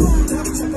Ooh.